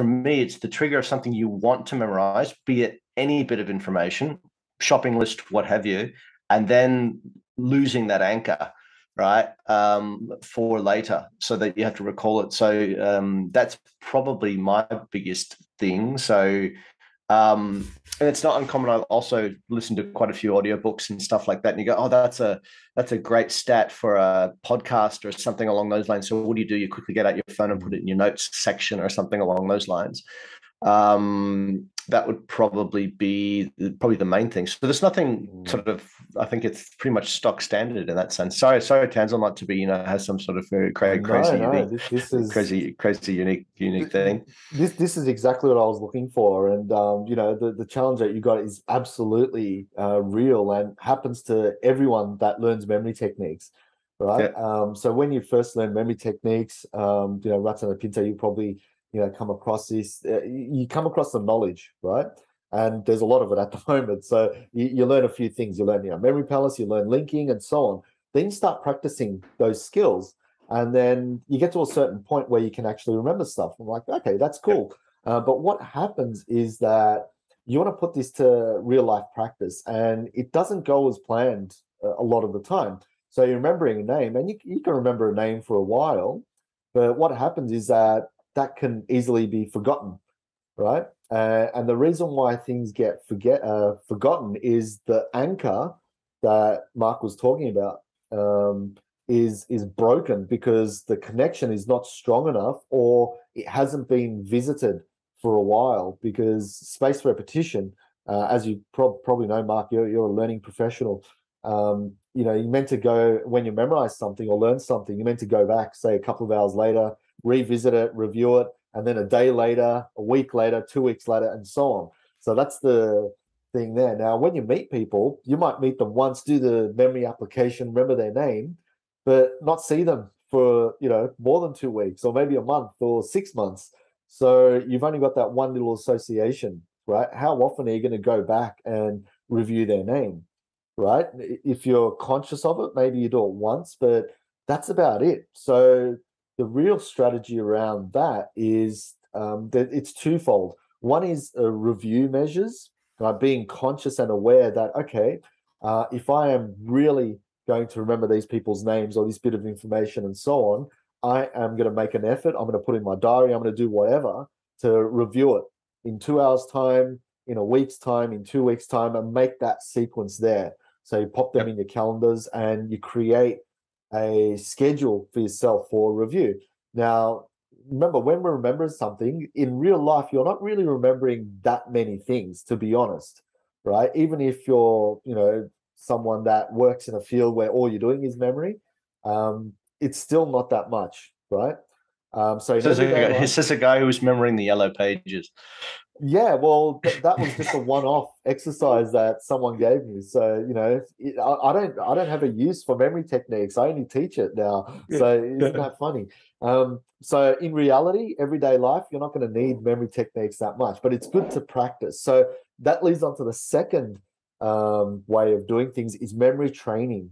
for me, it's the trigger of something you want to memorize, be it any bit of information, shopping list, what have you, and then losing that anchor right um, for later so that you have to recall it. So um, that's probably my biggest thing. So um, and it's not uncommon. I also listen to quite a few audiobooks and stuff like that. And you go, oh, that's a that's a great stat for a podcast or something along those lines. So what do you do? You quickly get out your phone and put it in your notes section or something along those lines um, that would probably be probably the main thing. So there's nothing mm. sort of. I think it's pretty much stock standard in that sense. Sorry, sorry, Tansel, not to be you know has some sort of very crazy, crazy, no, unique, this, this, is crazy, crazy, unique, unique thing. This this is exactly what I was looking for, and um, you know the the challenge that you got is absolutely uh, real and happens to everyone that learns memory techniques. Right. Yeah. Um, so when you first learn memory techniques, um, you know, Ratana Pinto, you probably you know come across this uh, you come across the knowledge right? And there's a lot of it at the moment. So you, you learn a few things. You learn you know memory palace you learn linking and so on. Then you start practicing those skills and then you get to a certain point where you can actually remember stuff. I'm like okay that's cool. Uh, but what happens is that you want to put this to real life practice and it doesn't go as planned a lot of the time. So you're remembering a name and you, you can remember a name for a while but what happens is that that can easily be forgotten, right? Uh, and the reason why things get forget uh, forgotten is the anchor that Mark was talking about um, is is broken because the connection is not strong enough, or it hasn't been visited for a while. Because spaced repetition, uh, as you pro- probably know, Mark, you're, you're a learning professional. Um, you know, you're meant to go when you memorize something or learn something. You're meant to go back, say, a couple of hours later, revisit it, review it, and then a day later, a week later, two weeks later, and so on. So that's the thing there. Now, when you meet people, you might meet them once, do the memory application, remember their name, but not see them for you know more than two weeks or maybe a month or six months. So you've only got that one little association, right? How often are you going to go back and review their name, right? If you're conscious of it, maybe you do it once, but that's about it. So the real strategy around that is um, that it's twofold. One is uh, review measures, uh, being conscious and aware that okay, uh, if I am really going to remember these people's names or this bit of information and so on, I am going to make an effort. I'm going to put in my diary. I'm going to do whatever to review it in two hours' time, in a week's time, in two weeks' time, and make that sequence there. So you pop them yep. in your calendars and you create a schedule for yourself for review. Now, remember, when we're remembering something in real life, you're not really remembering that many things, to be honest, right? Even if you're, you know, someone that works in a field where all you're doing is memory, um, it's still not that much, right? Um, so, so it's just a guy who's remembering the yellow pages. Yeah, well, th- that was just a one-off exercise that someone gave me. So you know, it, I, I, don't, I don't have a use for memory techniques. I only teach it now. So isn't that funny? Um, so in reality, everyday life, you're not going to need memory techniques that much, but it's good to practice. So that leads on to the second um, way of doing things is memory training,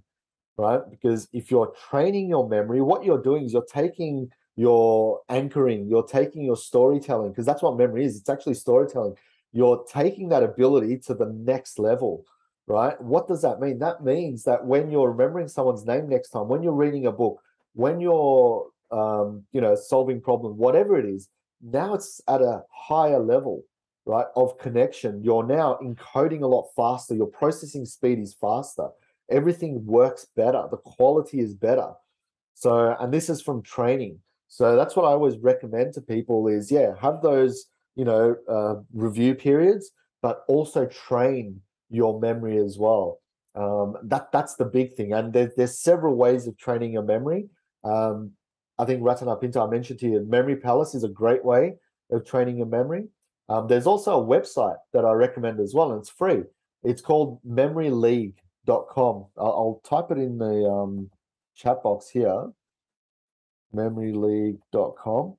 right? Because if you're training your memory, what you're doing is you're taking you're anchoring, you're taking your storytelling, because that's what memory is. It's actually storytelling. You're taking that ability to the next level, right? What does that mean? That means that when you're remembering someone's name next time, when you're reading a book, when you're um, you know, solving problems, whatever it is, now it's at a higher level, right, of connection. You're now encoding a lot faster. Your processing speed is faster. Everything works better. The quality is better. So, and this is from training. So that's what I always recommend to people is yeah, have those, you know, uh, review periods, but also train your memory as well. Um, that that's the big thing. And there, there's several ways of training your memory. Um, I think Ratana Pinto, I mentioned to you, Memory Palace is a great way of training your memory. Um, there's also a website that I recommend as well, and it's free. It's called memoryleague.com. I'll, I'll type it in the um, chat box here memoryleague.com.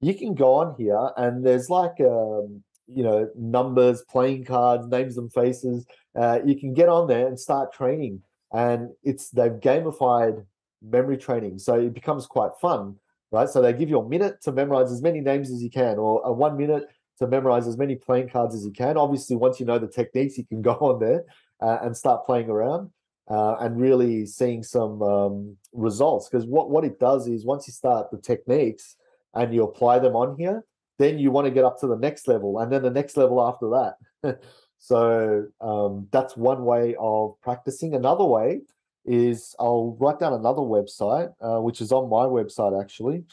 You can go on here and there's like um, you know numbers, playing cards, names and faces. Uh, you can get on there and start training, and it's they've gamified memory training, so it becomes quite fun. right? So they give you a minute to memorize as many names as you can, or a one minute to memorize as many playing cards as you can. Obviously, once you know the techniques, you can go on there uh, and start playing around uh, and really seeing some um, results. Because what, what it does is once you start the techniques and you apply them on here, then you want to get up to the next level and then the next level after that. so um, that's one way of practicing. Another way is I'll write down another website, uh, which is on my website actually,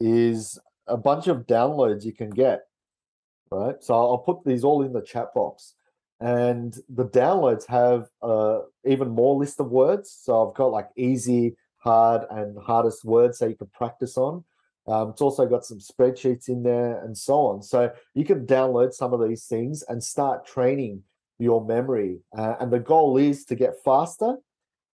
is a bunch of downloads you can get. Right. So I'll put these all in the chat box and the downloads have uh, even more list of words. So I've got like easy, hard, and hardest words so you can practice on. Um, it's also got some spreadsheets in there and so on. So you can download some of these things and start training your memory. Uh, and the goal is to get faster,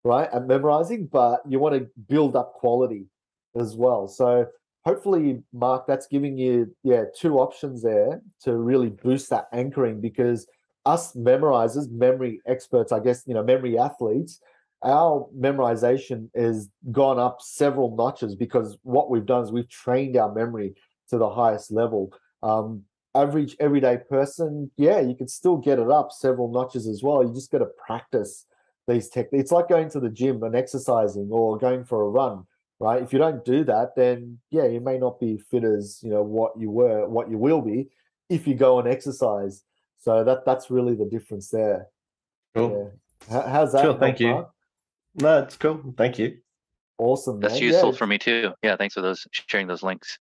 right, at memorizing, but you want to build up quality as well. So hopefully, Mark, that's giving you yeah two options there to really boost that anchoring because us memorizers, memory experts, I guess, you know, memory athletes, our memorization has gone up several notches because what we've done is we've trained our memory to the highest level. Um, average everyday person, yeah, you can still get it up several notches as well. You just got to practice these techniques. It's like going to the gym and exercising or going for a run, right? If you don't do that, then yeah, you may not be fit as you know what you were, what you will be if you go and exercise. So that that's really the difference there. Cool. Yeah. how's that? Sure, thank you. Mark? No, it's cool. Thank you. Awesome. That's man. useful yeah. for me too. Yeah, thanks for those sharing those links.